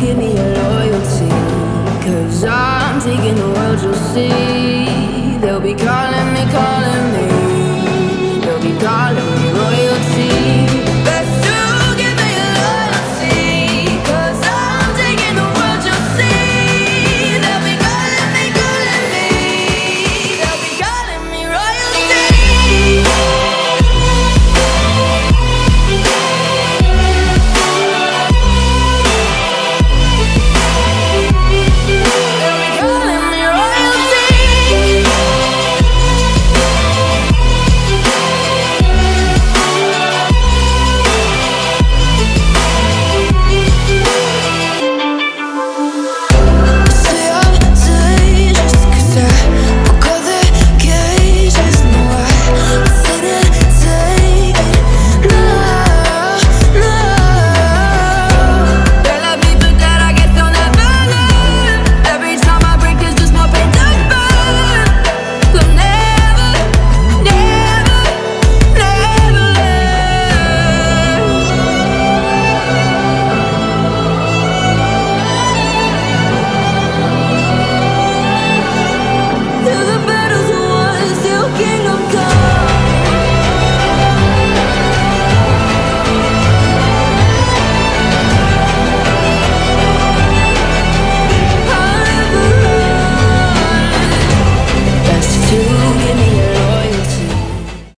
give me your loyalty. Cause I'm taking the world, you'll see.